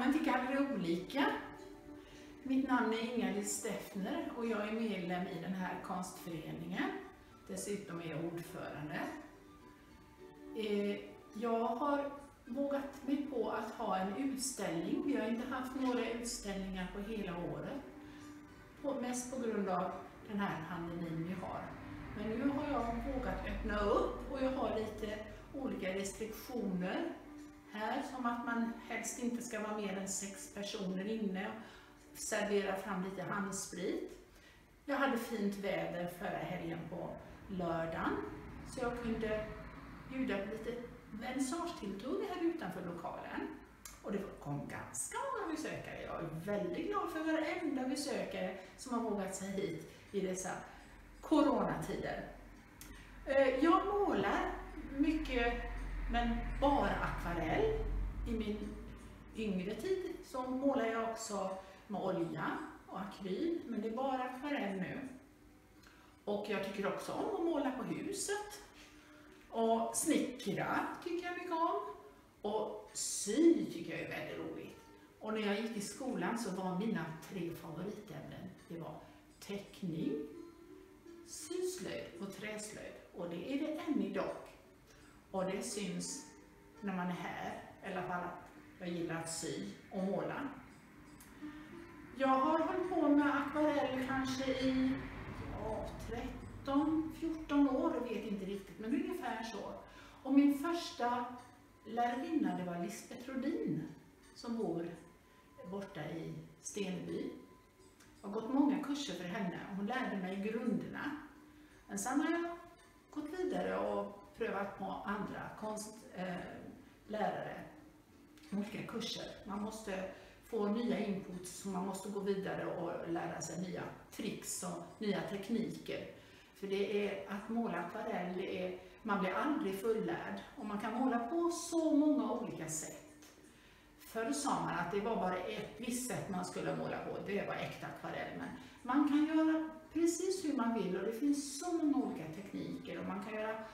Välkommen till Galleri Olika. Mitt namn är Inga-Lill Steffner och jag är medlem i den här konstföreningen. Dessutom är jag ordförande. Eh, jag har vågat mig på att ha en utställning. Vi har inte haft några utställningar på hela året. Mest på grund av den här pandemin vi har. Men nu har jag vågat öppna upp och jag har lite olika restriktioner här, som att man helst inte ska vara mer än sex personer inne och servera fram lite handsprit. Jag hade fint väder förra helgen på lördagen, så jag kunde bjuda på lite vernissagetilltugg här utanför lokalen. Och det kom ganska många besökare. Jag är väldigt glad för varenda besökare som har vågat sig hit i dessa coronatider. Eh, jag målar mycket men bara akvarell. I min yngre tid så målar jag också med olja och akryl, men det är bara akvarell nu. Och jag tycker också om att måla på huset. Och snickra tycker jag mycket om. Och sy tycker jag är väldigt roligt. Och när jag gick i skolan så var mina tre favoritämnen, det var teckning, syslöjd och träslöjd. Och det är det än idag. Och det syns när man är här, i alla fall att jag gillar att sy och måla. Jag har hållit på med akvarell kanske i ja, 13, 14 år, vet inte riktigt, men ungefär så. Och min första lärarinna, det var Lisbeth Rodin, som bor borta i Steneby. Jag har gått många kurser för henne och hon lärde mig grunderna. Men sen har jag gått vidare och prövat på andra konstlärare, eh, olika kurser. Man måste få nya inputs, så man måste gå vidare och lära sig nya tricks och nya tekniker. För det är att måla akvarell, är, man blir aldrig fullärd och man kan måla på så många olika sätt. Förr sa man att det var bara ett visst sätt man skulle måla på, det var äkta akvarell. Men man kan göra precis hur man vill och det finns så många olika tekniker och man kan göra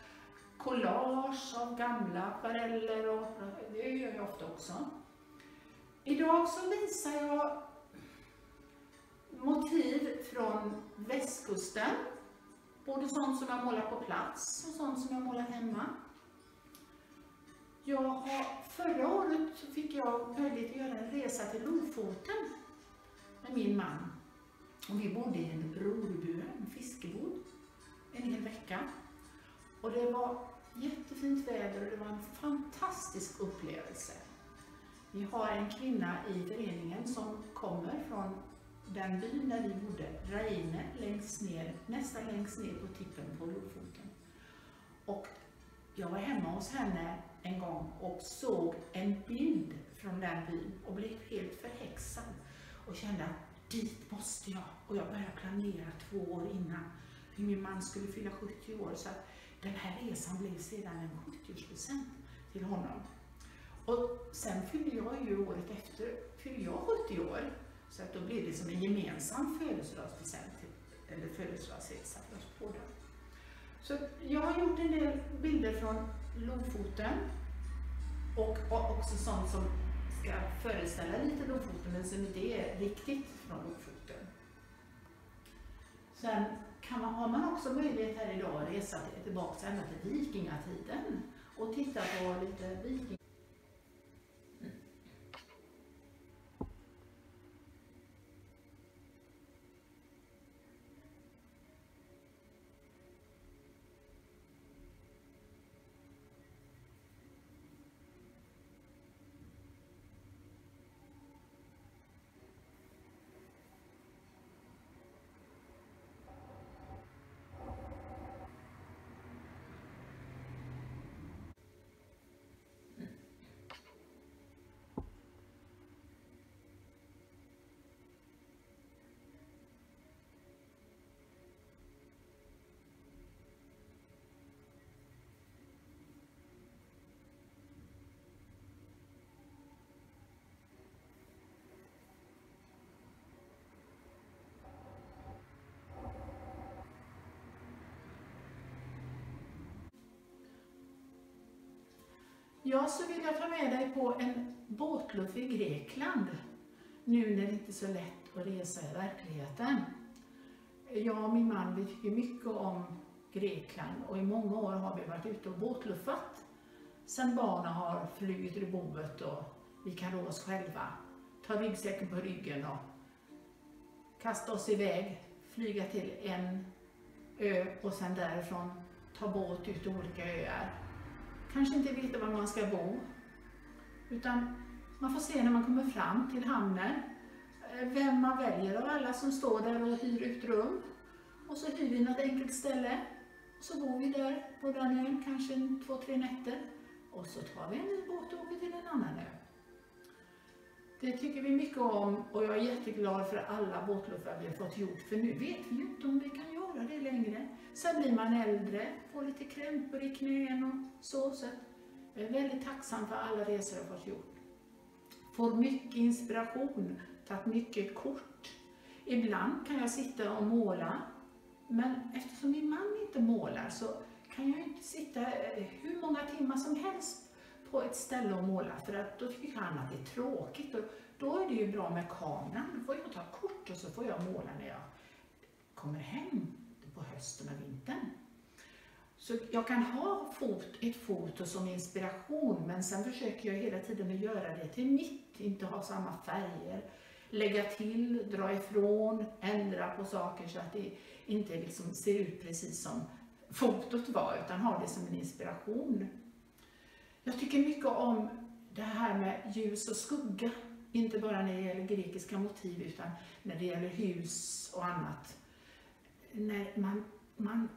collage av gamla akvareller och det gör jag ofta också. Idag så visar jag motiv från västkusten. Både sånt som jag målar på plats och sånt som jag målar hemma. Jag har, förra året fick jag möjlighet att göra en resa till Lofoten med min man. Och vi bodde i en rorbur, en fiskebod, en hel vecka. Och det var jättefint väder och det var en fantastisk upplevelse. Vi har en kvinna i föreningen som kommer från den byn där vi bodde, Raine, längst ner, nästan längst ner på tippen på Lofoten. Och jag var hemma hos henne en gång och såg en bild från den byn och blev helt förhäxad och kände att dit måste jag. Och jag började planera två år innan hur min man skulle fylla 70 år. Så att den här resan blev sedan en 70-årspresent till honom. Och sen fyllde jag ju året efter, fyllde jag 70 år. Så att då blev det som en gemensam födelsedagspresent, eller födelsedagsresa för oss båda. Så jag har gjort en del bilder från Lofoten och också sånt som ska föreställa lite Lofoten men som inte är riktigt från Lofoten. Sen kan man, har man också möjlighet här idag att resa tillbaka ända till vikingatiden och titta på lite viking Ja, så vill jag ta med dig på en båtluff i Grekland. Nu när det inte är så lätt att resa i verkligheten. Jag och min man, vi tycker mycket om Grekland och i många år har vi varit ute och båtluffat. Sen barnen har flugit ur boet och vi kan rå oss själva. Ta ryggsäcken på ryggen och kasta oss iväg, flyga till en ö och sen därifrån ta båt ut till olika öar. Kanske inte veta var man ska bo. Utan man får se när man kommer fram till hamnen eh, vem man väljer av alla som står där och hyr ut rum. Och så hyr vi något enkelt ställe. Och så bor vi där på den ön, kanske två, tre nätter. Och så tar vi en ny båt och åker till en annan ö. Det tycker vi mycket om och jag är jätteglad för alla båtluffar vi har fått gjort. För nu vet vi ju inte om vi kan göra det längre. Sen blir man äldre, får lite krämpor i knän och så. så jag är väldigt tacksam för alla resor jag fått gjort. Får mycket inspiration, tagit mycket kort. Ibland kan jag sitta och måla, men eftersom min man inte målar så kan jag inte sitta eh, hur många timmar som helst på ett ställe och måla, för att då tycker han att det är tråkigt. Och då är det ju bra med kameran, då får jag ta kort och så får jag måla när jag kommer hem på hösten och vintern. Så jag kan ha fot, ett foto som inspiration, men sen försöker jag hela tiden att göra det till mitt, inte ha samma färger. Lägga till, dra ifrån, ändra på saker så att det inte liksom ser ut precis som fotot var, utan ha det som en inspiration. Jag tycker mycket om det här med ljus och skugga, inte bara när det gäller grekiska motiv, utan när det gäller hus och annat. När man, man,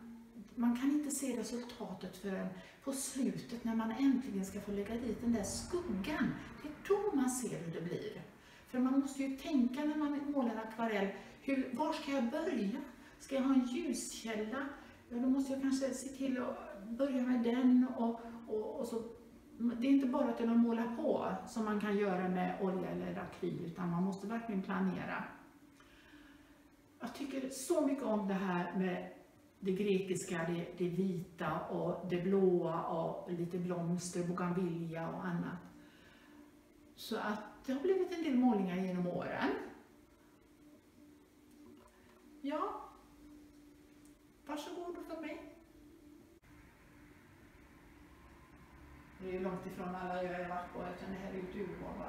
man kan inte se resultatet förrän på slutet, när man äntligen ska få lägga dit den där skuggan. Det är då man ser hur det blir. För man måste ju tänka när man målar akvarell, hur, var ska jag börja? Ska jag ha en ljuskälla? Ja, då måste jag kanske se till att börja med den och, och, och så det är inte bara att måla på som man kan göra med olja eller akryl, utan man måste verkligen planera. Jag tycker så mycket om det här med det grekiska, det, det vita och det blåa och lite blomster, bougainvillea och annat. Så att det har blivit en del målningar genom åren. Ja, varsågod för mig. Det är långt ifrån alla jag har varit på, utan det här är ett urval.